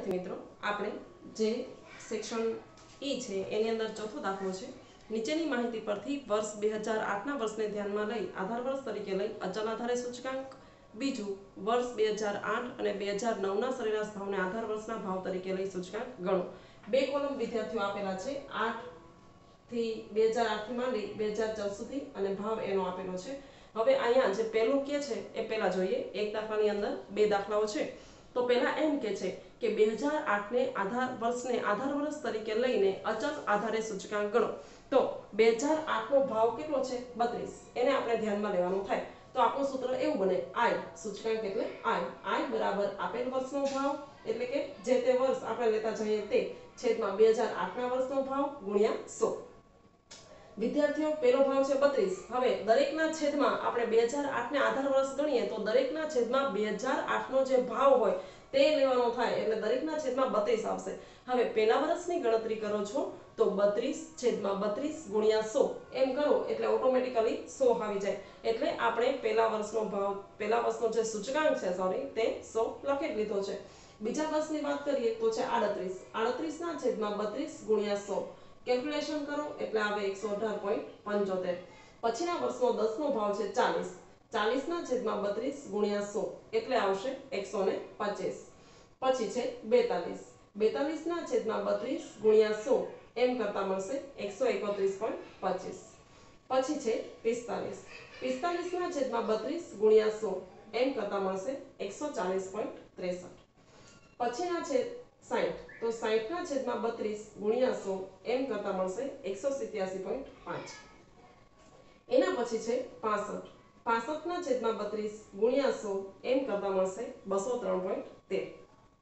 વિદ્યાર્થી મિત્રો, આપણે જે સેક્શન ઈ છે, એની અંદર ચોથો દાખલો છે. નીચેની માહિતી પરથી વર્ષ બે હજાર આઠના વર્ષને ધ્યાનમાં લઈ, આધાર વર્ષ તરીકે લઈ અચલ આધારે સૂચકાંક. બીજું, વર્ષ બે હજાર આઠ અને બે હજાર નવના સરેરાશ ભાવને આધાર વર્ષના ભાવ તરીકે લઈ સૂચકાંક ગણો. બે કોલમ વિદ્યાર્થીઓ આપેલા છે. આઠથી બે હજાર આઠથી માંડી, બે હજાર ચૌદ સુધી અને ભાવ એનો આપેલો છે. હવે અહીંયા જે પહેલું કે છે, એ પહેલા જોઈએ. એક દાખલાની અંદર બે દાખલાઓ છે. તો પહેલા એમ કે છે કે બે હજાર આઠને આધાર વર્ષને આધાર વર્ષ તરીકે લઈને અચલ આધારે સૂચકાંક ગણો. તો બે હજાર આઠનો ભાવ કેટલો છે? બત્રીસ. એને આપણે ધ્યાનમાં લેવાનું થાય. તો આપણું સૂત્ર એવું બને આઈ સૂચકાંક એટલે આઈ આઈ બરાબર આપેલ વર્ષનો ભાવ, એટલે કે જે તે વર્ષ આપણે લેતા જઈએ તે છેદમાં બે હજાર આઠના વર્ષનો ભાવ ગુણ્યા સો. વિદ્યાર્થીઓ પહેલો ભાવ છે બત્રીસ. હવે દરેકના છેદમાં આપણે બે હજાર આઠને આધાર વર્ષ ગણીએ તો દરેકના છેદમાં બે હજાર આઠનો જે ભાવ હોય તે લેવાનો થાય એટલે દરેકના છેદમાં બત્રીસ આવશે. હવે પહેલા વર્ષની ગણતરી કરો છો તો બત્રીસ છેદમાં બત્રીસ ગુણ્યા સો. એમ કરો એટલે ઓટોમેટિકલી સો આવી જાય. એટલે આપણે પહેલા વર્ષનો ભાવ પહેલા વર્ષનો જે સૂચકાંક છે સોરી તે સો લખી લીધો છે. બીજા વર્ષની વાત કરીએ તો છે આડત્રીસ. આડત્રીસના છેદમાં બત્રીસ ગુણ્યા સો. કેલ્ક્યુલેશન કરો, એટલે આવે એકસો અઢાર પોઈન્ટ પંચોતેર. પછીના વર્ષનો દસનો ભાવ છે ચાલીસ. ચાલીસના છેદમાં બત્રીસ ગુણ્યા સો, એટલે આવશે એકસો ને પચીસ. પછી છે બેતાલીસ. બેતાલીસના છેદમાં બત્રીસ ગુણ્યા સો, એમ કરતા મળશે એકસો એકત્રીસ પોઈન્ટ પચીસ. પછી છે પિસ્તાલીસ. પિસ્તાલીસના છેદમાં બત્રીસ ગુણ્યા સો, એમ કરતા મળશે એકસો ચાલીસ પોઈન્ટ ત્રેસઠ. પછીના છે સાઠ તો સાઠના છેદમાં બત્રીસ ગુણ્યા સો એમ કરતા મળશે એકસો સિત્યાસી પોઈન્ટ પાંચ. એના પછી છે પાસઠ. પાસઠના છેદમાં બત્રીસ ગુણ્યા સો એમ કરતા મળશે બસો ત્રણ પોઈન્ટ તેર.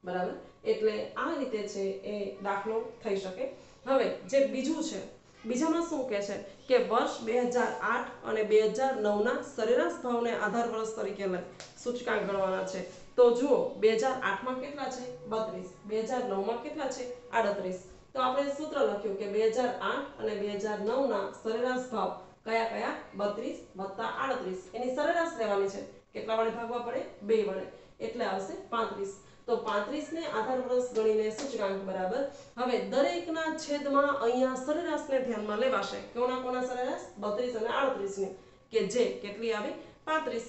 બરાબર? એટલે આ રીતે છે એ દાખલો થઈ શકે. હવે જે બીજું છે, બીજામાં શું કહે છે કે વર્ષ બે હજાર આઠ અને બે હજાર નવના સરેરાશ ભાવને આધાર વર્ષ તરીકે લઈ સૂચકાંક ગણવાના છે. તો જુઓ, બે હજાર આઠમાં કેટલા છે? બત્રીસ. બે હજાર નવમાં કેટલા છે? આડત્રીસ. તો આપણે સૂત્ર લખ્યું કે બે હજાર આઠ અને બે હજાર નવના સરેરાશ ભાવ કયા કયા? બત્રીસ વત્તા આડત્રીસ. એની સરેરાશ લેવાની છે. કેટલા વડે ભાગવા પડે? બે વડે. એટલે આવશે પાંત્રીસ. તો પાંત્રીસ ને આધાર વર્ષ ગણીને સૂચકાંક બરાબર. હવે દરેકના છેદમાં અહીંયા સરેરાશને ધ્યાનમાં લેવાશે. કોના કોના સરેરાશ? બત્રીસ અને આડત્રીસની કે જે કેટલી આવી? પાંત્રીસ.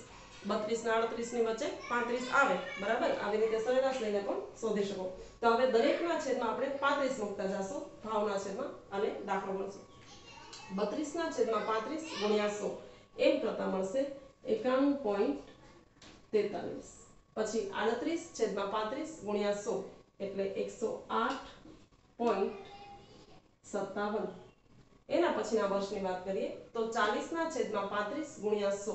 બત્રીસ ને આડત્રીસની વચ્ચે પાંત્રીસ આવે, બરાબર? આવી રીતે સરેરાશ લઈને પણ શોધી શકો. તો હવે દરેકના છેદમાં આપણે પાંત્રીસ મૂકતા જશું, ભાવના છેદમાં અને દાખલો મળશે. બત્રીસ ના છેદમાં પાંત્રીસ ગુણ્યા સો. એમ કરતા મળશે એકાણું પોઈન્ટ તેતાલીસ. પછી આડત્રીસ છેદમાં પાંત્રીસ ગુણ્યા સો, એટલે એકસો આઠ પોઈન્ટ સત્તાવન. એના પછીના વર્ષની વાત કરીએ, તો ચાલીસના છેદમાં પાંત્રીસ ગુણ્યા સો.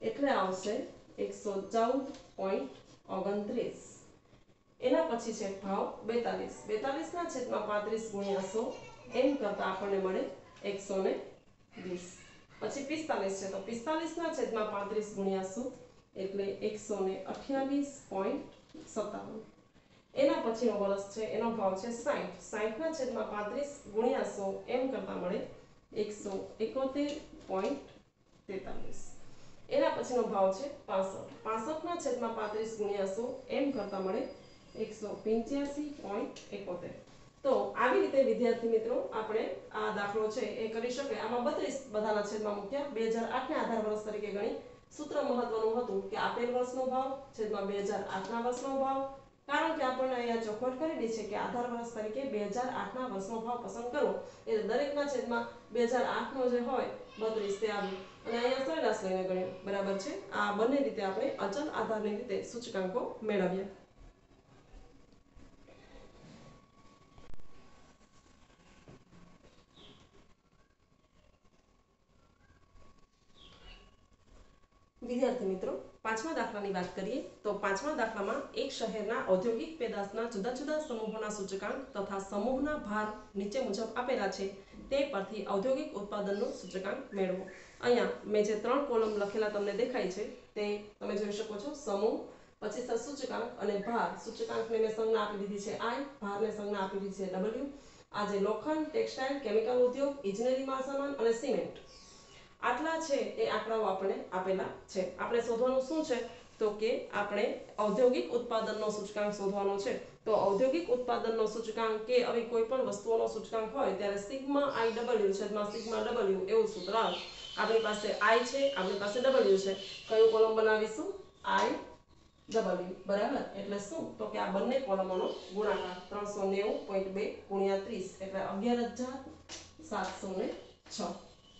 એટલે આવશે એકસો ચૌદ પોઈન્ટ ઓગણત્રીસ. એના પછી છે ભાવ બેતાલીસ. બેતાલીસના છેદમાં પાંત્રીસ ગુણ્યા સો. એમ કરતા આપણને મળે એકસો ને વીસ. પછી પિસ્તાલીસ છે. તો પિસ્તાલીસના છેદમાં પાંત્રીસ ગુણ્યા સો એટલે એકસો ને અઠ્યાવીસ પોઈન્ટ સત્તાવન. એના પછીનો વર્ષ છે. એનો ભાવ છે સાઠ સાઠના છેદમાં પાંત્રીસ ગુણ્યા સો એમ કરતા મળે એકસો એકોતેર પોઈન્ટ તેતાલીસ. એના પછીનો ભાવ છે પાસઠ. પાસઠના છેદમાં પાંત્રીસ ગુણ્યા સો એમ કરતા મળે એકસો પંચ્યાસી પોઈન્ટ એકોતેર. તો આવી રીતે, વિદ્યાર્થી મિત્રો, આપણે આ દાખલો છે એ કરી શકે આમાં બત્રીસ બધાના છેદમાં મૂક્યા. બે હજાર આઠને આધાર વર્ષ તરીકે ગણી. સૂત્ર મહત્વનું હતું કે આપેલ વર્ષનો ભાવ, છેદમાં બે હજાર આઠના વર્ષનો ભાવ. કારણ કે આપણને અહીંયા ચોખવટ કરેલી છે કે આધાર વર્ષ તરીકે બે હજાર આઠના વર્ષનો ભાવ પસંદ કરવો. એટલે દરેકના છેદમાં બે હજાર આઠનો જે હોય, બત્રીસ તે આવ્યું અને અહીંયા સરેરાશ લઈને ગણ્યું બરાબર છે? આ બંને રીતે આપણે અચલ આધારની રીતે સૂચકાંકો મેળવ્યા વિદ્યાર્થી મિત્રો પાંચમા દાખલાની વાત કરીએ, તો પાંચમા દાખલામાં એક શહેરના ઔદ્યોગિક પેદાશના જુદા જુદા સમૂહોના સૂચકાંક તથા સમૂહના ભાર નીચે મુજબ આપેલા છે. તે પરથી ઔદ્યોગિક ઉત્પાદનનો સૂચકાંક મેળવો. અહીંયા મેં જે ત્રણ કોલમ લખેલા તમને દેખાય છે, તે તમે જોઈ શકો છો. સમૂહ, પછી સૂચકાંક અને ભાર. સૂચકાંકને મેં સંજ્ઞા આપી દીધી છે આઈ, ભારને સંજ્ઞા આપી દીધી છે ડબલ્યુ આજે લોખંડ, ટેક્સટાઇલ, કેમિકલ ઉદ્યોગ, ઇજનેરી, માલસામાન અને સિમેન્ટ. આટલા છે એ આંકડાઓ આપણે આપેલા છે. આપણે શોધવાનું શું છે? તો કે આપણે ઔદ્યોગિક ઉત્પાદનનો સૂચકાંક શોધવાનો છે. તો ઔદ્યોગિક ઉત્પાદનનો સૂચકાંક કે આવી કોઈ પણ વસ્તુઓનો સૂચકાંક હોય ત્યારે સિગ્મા આઈ ડબલ્યુ છેદમાં સિગ્મા ડબલ્યુ એવું સૂત્ર આપણી પાસે આઈ છે, આપણી પાસે ડબલ્યુ છે. કયું કોલમ બનાવીશું? I W. બરાબર? એટલે શું? તો કે આ બંને કોલમોનો ગુણાકાર ત્રણસો નેવું પોઈન્ટ બે ગુણ્યા ત્રીસ એટલે અગિયાર હજાર સાતસો ને છ.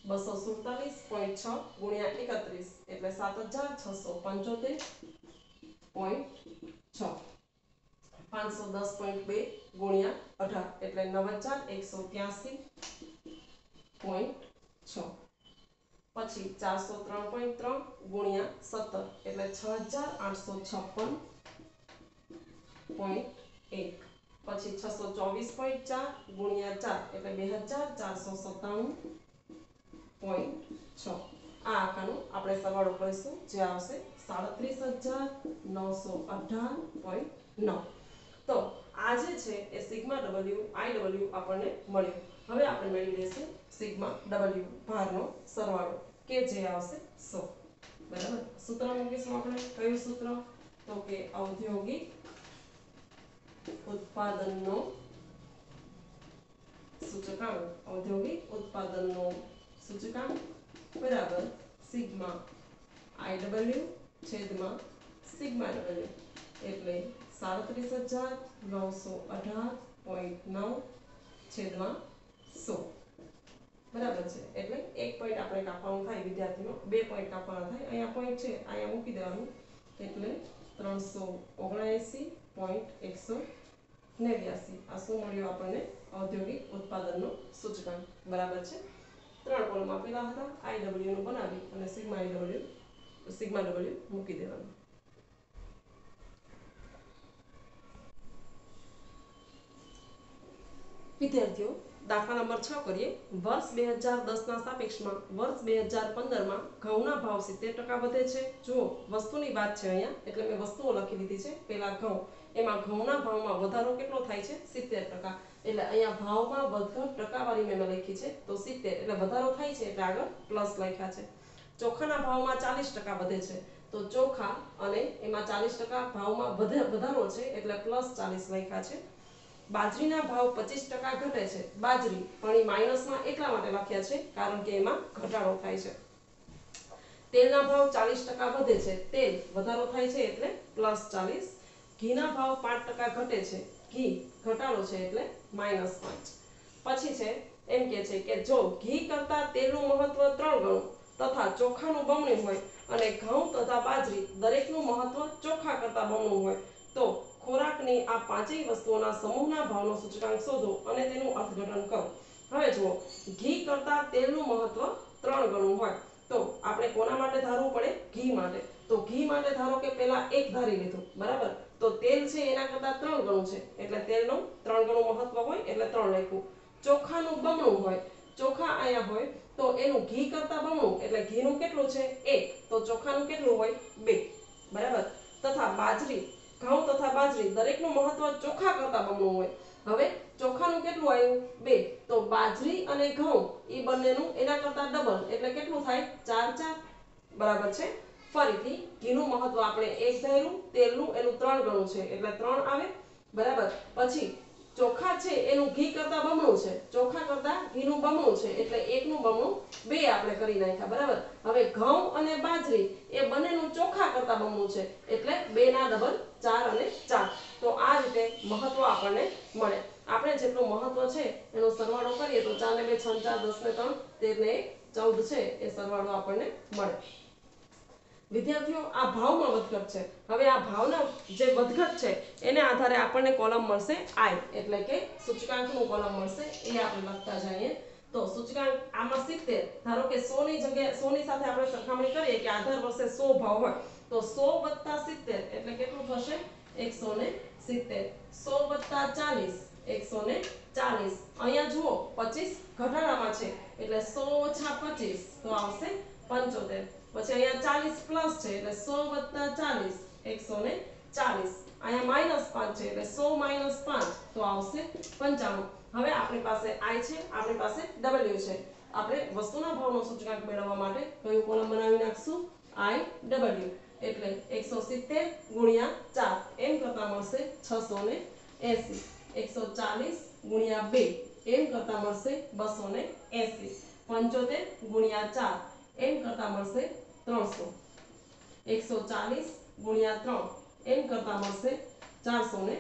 બસો સુડતાલીસ પોઈન્ટ છ ગુણ્યા એકત્રીસ એટલે સાત હજાર છસો પંચોતેર પોઈન્ટ છ પાંચસો દસ પોઈન્ટ બે ગુણ્યા અઢાર એટલે નવ હજાર એકસો ત્યાસી પોઈન્ટ છ પછી ચારસો ત્રણ પોઈન્ટ ત્રણ ગુણ્યા સત્તર એટલે છ હજાર આઠસો છપ્પન પોઈન્ટ એક પછી છસો ચોવીસ પોઈન્ટ ચાર ગુણ્યા ચાર એટલે બે હજાર ચારસો સત્તાણું પોઈન્ટ છ. આ આંકાનો આપણે સરવાળો કરીશું. જે આવશે સાડત્રીસ હજાર નવસો અઢાર પોઈન્ટ નવ. તો આ છે એ સિગ્મા ડબલ્યુ આઈ ડબલ્યુ આપણને મળ્યું. હવે આપણે મેળવી લઈશું સિગ્મા ડબલ્યુ ભારનો સરવાળો, કે જે આવશે સો. બરાબર? સૂત્ર મૂકીશું આપણે. કયું સૂત્ર? તો કે ઔદ્યોગિક ઉત્પાદનનો સૂચકાંક. ઔદ્યોગિક ઉત્પાદનનો સૂચકાંક બરાબર, સિગ્મા, આઈ ડબલ્યુ, છેદમાં સિગ્મા ડબલ્યુ. એટલે સાડત્રીસ હજાર નવસો અઢાર પોઈન્ટ નવ છેદમાં સો. બરાબર છે? એટલે એક પોઈન્ટ આપણે કાપવાનું થાય વિદ્યાર્થીનો, બે પોઈન્ટ કાપવાના થાય. અહીંયા પોઈન્ટ છે, અહીંયા મૂકી દેવાનું. એટલે ત્રણસો ઓગણએંસી પોઈન્ટ એકસો નેવ્યાસી. આ શું મળ્યું આપણને? ઔદ્યોગિક ઉત્પાદનનો સૂચકાંક. બરાબર છે? ત્રણ કોલમ આપેલા હતા. આઈ ડબલ્યુનું બનાવી અને sigma I W sigma W મૂકી દેવાનું. વિદ્યાર્થીઓ, દાખલા નંબર છ કરીએ. વર્ષ બે હજાર દસના સાપેક્ષમાં વર્ષ બે હજાર પંદરમાં ઘઉંના ભાવ સિત્તેર ટકા વધે છે. જુઓ, વસ્તુની વાત છે અહીંયા. એટલે મેં વસ્તુઓ લખી દીધી છે. પહેલા ઘઉં. એમાં ઘઉંના ભાવમાં વધારો કેટલો થાય છે? સિત્તેર ટકા. એટલે અહીંયા ભાવમાં વધઘટ ટકાવારી મેં લખી છે. તો સિત્તેર, એટલે વધારો થાય છે એટલે આગળ પ્લસ લખ્યા છે. ચોખાના ભાવમાં ચાલીસ ટકા વધે છે. તો ચોખા અને એમાં ચાલીસ ટકા ભાવમાં વધે, વધારો છે એટલે પ્લસ ચાલીસ લખ્યા છે. બાજરીના ભાવ પચીસ ટકા ઘટે છે. બાજરી પણ એ માઇનસમાં એટલા માટે લખ્યા છે કારણ કે એમાં ઘટાડો થાય છે. તેલના ભાવ ચાલીસ ટકા વધે છે. તેલ વધારો થાય છે એટલે પ્લસ ચાલીસ. ઘીના ભાવ પાંચ ટકા ઘટે છે. ઘી ઘટાડો છે એટલે માઇનસ પાંચ પછી છે, એમ કે છે કે જો ઘી કરતાં તેલનું મહત્વ ત્રણ ગણું તથા ચોખાનું બમણું હોય અને ઘઉં તથા બાજરી દરેકનું મહત્વ ચોખા કરતા બમણું હોય, તો ખોરાકની આ પાંચેય વસ્તુઓના સમૂહના ભાવનો સૂચકાંક શોધો અને તેનું અર્થઘટન કરો. હવે જુઓ, ઘી કરતાં તેલનું મહત્વ ત્રણ ગણું હોય, તો આપણે કોના માટે ધારવું પડે? ઘી માટે. તો ઘી માટે ધારો કે પહેલા એક ધારી લીધું, બરાબર? તો તેલ છે એના કરતા ત્રણ ગણું છે. એટલે તેલનું ત્રણ ગણું મહત્વ હોય, એટલે ત્રણ લખ્યું ચોખાનું બમણું હોય, ચોખા અહીંયા હોય, તો એનું ઘી કરતા બમણું, એટલે ઘીનું કેટલું છે? એક. તો ચોખાનું કેટલું હોય? બે. બરાબર? તથા બાજરી, ઘઉં તથા બાજરી, દરેકનું મહત્વ ચોખા કરતા બમણું હોય. હવે ચોખાનું કેટલું આવ્યું બે. તો બાજરી અને ઘઉં એ બંનેનું એના કરતા ડબલ. એટલે કેટલું થાય? ચાર ચાર. બરાબર છે? ફરીથી ઘીનું મહત્વ આપણે એક ધાર્યું, તેલનું એનું ત્રણ ગણું છે, એટલે ત્રણ આવે, બરાબર. પછી ચોખા છે, એનું ઘી કરતા બમણું છે. ચોખા કરતા ઘીનું બમણું છે, એટલે એકનું બમણું બે આપણે કરી નાખ્યા, બરાબર. હવે ઘઉં અને બાજરી, એ બંનેનું ચોખા કરતા બમણું છે, એટલે બે ના ડબલ ચાર અને ચાર. તો આ રીતે મહત્વ આપણને મળે. આપણે જેટલું મહત્વ છે, એનો સરવાળો કરીએ તો ચાર ને બે છ ચાર દસ ને ત્રણ, તેર ને ચૌદ છે, એ સરવાળો આપણને મળે. વિદ્યાર્થીઓ, આ ભાવમાં વધઘટ છે. હવે આ ભાવના જે વધઘટ છે, એને આધારે આપણને કોલમ મળશે આઈ. એટલે કે સૂચકાંકનું કોલમ મળશે, એ આપણે લખતા જઈએ. તો સૂચકાંક આમાં સિત્તેર. ધારો કે સો ની જગ્યાએ સો ની સાથે આપણે સરખામણી કરીએ કે આધાર વર્ષે સો ભાવ હોય. તો સો વત્તા સિત્તેર એટલે કેટલું થશે? એકસો ને સિત્તેર. સો વત્તા ચાલીસ. એકસો ને ચાલીસ. અહીંયા જુઓ, પચીસ ઘટાડામાં છે. એટલે સો ઓછા પચીસ. તો આવશે પંચોતેર. પછી અહીંયા ચાલીસ પ્લસ છે એટલે સો વત્તા ચાલીસ, એકસો ને ચાલીસ. અહીંયા માઇનસ પાંચ છે એટલે સો માઇનસ પાંચ, તો આવશે પંચાણું. હવે આપણી પાસે આઈ છે, આપણી પાસે ડબલ્યુ છે. આપણે વસ્તુના ભાવનો સૂચકાંક મેળવવા માટે કયું કોલમ બનાવી નાખશું? આઈ ડબલ્યુ એટલે એકસો સિત્તેર ગુણ્યા ચાર. એમ કરતા મળશે છસો ને એસી. એકસો ચાલીસ ગુણ્યા બે. એમ કરતા મળશે બસો ને એસી. પંચોતેર ગુણ્યા ચાર. એમ કરતા મળશે ત્રણસો. એકસો ચાલીસ ગુણ્યા ત્રણ, એમ કરતા મળશે ચારસો ને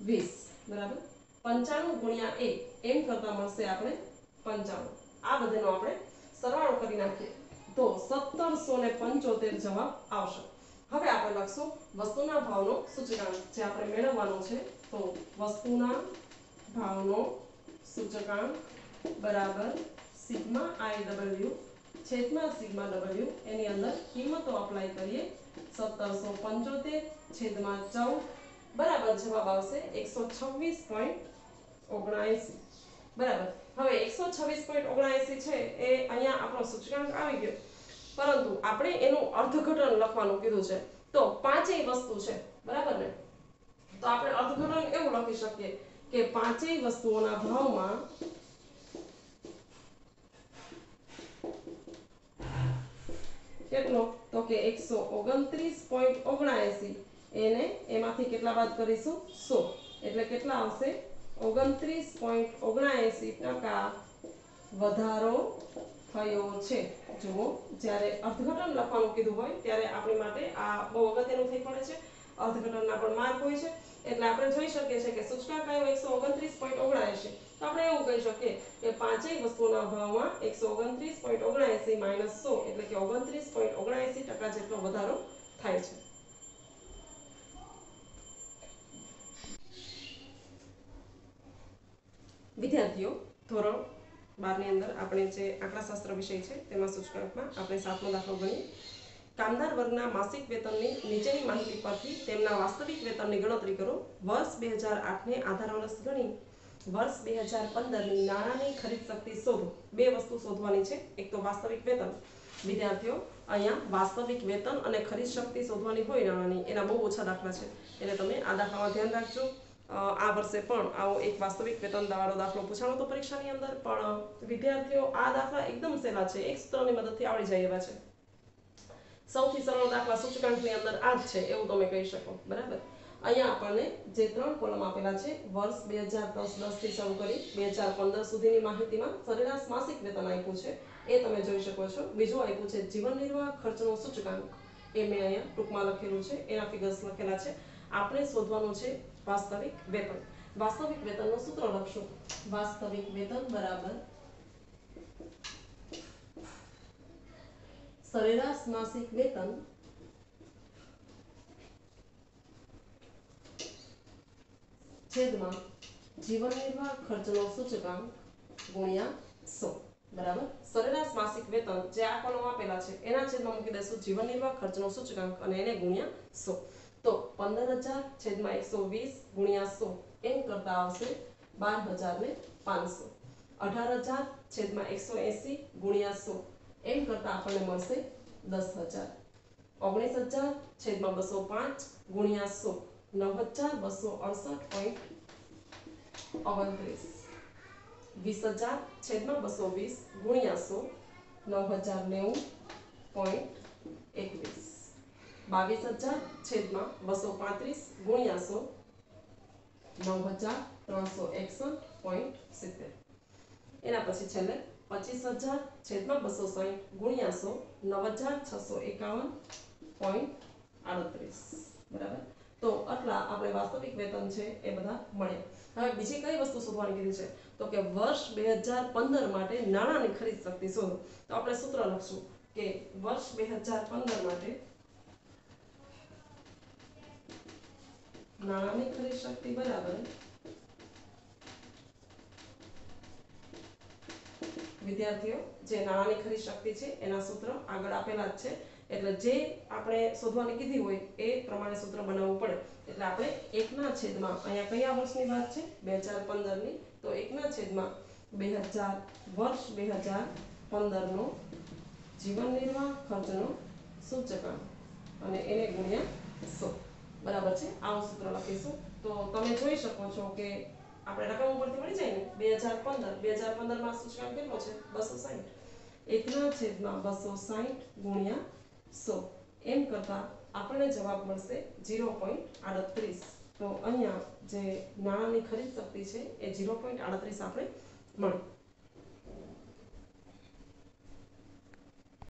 વીસ. બરાબર? પંચાણું ગુણ્યા એક, એમ કરતા મળશે આપણે પંચાણું. આ બધાનો આપણે સરવાળો કરી નાખીએ. તો સત્તરસો ને પંચોતેર જવાબ આવશે. હવે આપણે લખશું વસ્તુના ભાવનો સૂચકાંક, જે આપણે મેળવવાનો છે. તો વસ્તુના ભાવનો સૂચકાંક બરાબર સિગ્મા આઈ ડબલ્યુ, છેદમાં સિગ્મા ડબલ્યુ, એની અંદર કિંમતો અપ્લાય કરીએ. સત્તરસો પંચોતેર, છેદમાં ચૌદ, બરાબર જવાબ આવશે એકસો છવ્વીસ પોઈન્ટ ઓગણએંસી બરાબર. હવે એકસો છવ્વીસ પોઈન્ટ ઓગણએંસી છે, એ અહીંયા આપણો સૂચકાંક આવી ગયો. પરંતુ આપણે એનું અર્થઘટન લખવાનું કીધું છે. તો પાંચેય વસ્તુ છે, બરાબર ને? તો આપણે અર્થઘટન એવું લખી શકીએ કે પાંચેય વસ્તુઓના ભાવમાં કેટલો તો કે એકસો ઓગણત્રીસ પોઈન્ટ ઓગણાએંસી. એને એમાંથી કેટલા બાદ કરીશું? સો. એટલે કેટલા આવશે? ઓગણત્રીસ પોઈન્ટ ઓગણાએંસી ટકા વધારો થયો છે. જુઓ, જ્યારે અર્થઘટન લખવાનું કીધું હોય, ત્યારે આપણી માટે આ બહુ અગત્યનું થઈ પડે છે. અર્થઘટનના પણ માર્ક હોય છે. એટલે આપણે જોઈ શકીએ છીએ કે સૂચકાંક આવ્યો એકસો ઓગણત્રીસ પોઈન્ટ ઓગણએંશી આપણે એવું કહી શકીએ કે પાંચેય વસ્તુના ભાવમાં એકસો ઓગણત્રીસ પોઈન્ટ એટલે કે ઓગણત્રીસ પોઈન્ટ ઓગણએંસી ટકા જેટલો વધારો થાય છે. વિદ્યાર્થીઓ, ધોરણ બારની અંદર આપણે જે આંકડાશાસ્ત્ર વિષય છે તેમાં સૂચકાંકમાં આપણે સાતમો દાખલો ગણીએ. કામદાર વર્ગના માસિક વેતનની નીચેની માહિતી પરથી તેમના વાસ્તવિક વેતનની ગણતરી કરો. વર્ષ બે હજાર આઠને આધાર વર્ષ ગણી. વર્ષ બે હજાર પંદરની નાણાંની ખરીદ શક્તિ શોધો. બે વસ્તુ શોધવાની છે. એક તો વાસ્તવિક વેતન. વિદ્યાર્થીઓ, અહીંયા વાસ્તવિક વેતન અને ખરીદ શક્તિ શોધવાની હોય નાણાંની, એના બહુ ઓછા દાખલા છે. એટલે તમે આ દાખલામાં ધ્યાન રાખજો. આ વર્ષે પણ આવો એક વાસ્તવિક વેતન વાળો દાખલો પૂછાણો તો પરીક્ષાની અંદર, પણ વિદ્યાર્થીઓ આ દાખલા એકદમ સહેલા છે. એક સૂત્રની મદદથી આવડી જાય એવા છે. સૌથી સરળ દાખલા સૂચકાંકની અંદર આ જ છે. એવું તમે કહી શકો. બરાબર? અહીંયા આપણને જે ત્રણ કોલમ આપેલા છે, વર્ષ બે હજાર દસ દસથી શરૂ કરી બે હજાર પંદર સુધીની માહિતીમાં સરેરાશ માસિક વેતન આપ્યું છે. એ તમે જોઈ શકો છો. બીજું આપ્યું છે જીવન નિર્વાહ ખર્ચનો સૂચકાંક. એ મેં અહીંયા ટૂંકમાં લખેલું છે. એના ફિગર્સ લખેલા છે. આપણે શોધવાનું છે વાસ્તવિક વેતન. વાસ્તવિક વેતનનું સૂત્ર લખશું. વાસ્તવિક વેતન બરાબર સરેરાશ માસિક વેતન છેદમાં જીવન નિર્વાહ ખર્ચનો સૂચકાંક, ગુણ્યા સો. બરાબર? સરેરાશ માસિક વેતન જે આ કોલમ આપેલા છે, એના છેદમાં મૂકી દઈશું જીવન નિર્વાહ ખર્ચનો સૂચકાંક અને એને ગુણ્યા સો. તો પંદર હજાર છેદમાં એકસો વીસ ગુણ્યા સો, એમ કરતા આવશે બાર હજાર ને પાંચસો. અઢાર હજાર છેદમાં એકસો એંસી ગુણ્યા સો, એમ કરતા આપણને મળશે દસ હજાર. ઓગણીસ હજાર છેદમાં બસો પાંચ ગુણ્યા સો. નવ હજાર બસો અડસઠ પોઈન્ટ ઓગણત્રીસ વીસ હજાર છેદમાં બસો વીસ ગુણ્યા સો નવ હજાર નેવું પોઈન્ટ એકવીસ બાવીસ હજાર છેદમાં બસો પાંત્રીસ ગુણ્યા સો નવ હજાર ત્રણસો એકસઠ પોઈન્ટ સિત્તેર એના પછી છેલ્લે પચીસ હજાર છેદમાં બસો સાહીઠ ગુણ્યા સો નવ હજાર છસો એકાવન પોઈન્ટ આડત્રીસ બરાબર તો આટલા આપણે વાસ્તવિક વેતન છે એ બધા મળ્યા હવે બીજી કઈ વસ્તુ શોધવાની કીધી છે? તો કે વર્ષ બે હજાર પંદર માટે નાણાંની ખરીદ શક્તિ શોધો. તો આપણે સૂત્ર લખશું કે વર્ષ બે હજાર પંદર માટે નાણાંની ખરીદ શક્તિ બરાબર વિદ્યાર્થીઓ, જે નાણાંની ખરીદ શક્તિ છે એના સૂત્ર આગળ આપેલા જ છે. એટલે જે આપણે શોધવાની કીધી હોય એ પ્રમાણે સૂત્ર બનાવવું પડે. એટલે આપણે એકના છેદમાં અહીંયા કયા વર્ષની વાત છે? બે હજાર પંદરની. તો એકના છેદમાં બે હજાર વર્ષ બે હજાર પંદરનો જીવન નિર્વાહ ખર્ચનો સૂચકાંક. અને એને ગુણ્યા સો. બરાબર છે? આવું સૂત્ર લખીશું. તો તમે જોઈ શકો છો કે આપણે રકમ ઉપરથી મળી જાય ને? બે હજાર પંદર. બે હજાર પંદરમાં સૂચકાંક કેટલો છે? બસો સાહીઠ એકના છેદમાં બસો સાહીઠ ગુણ્યા સો એમ કરતાં આપણને જવાબ મળશે ઝીરો પોઈન્ટ આડત્રીસ. તો અહીંયા જે નાણાંની ખરીદ શક્તિ છે એ ઝીરો પોઈન્ટ આડત્રીસ આપણે મળી.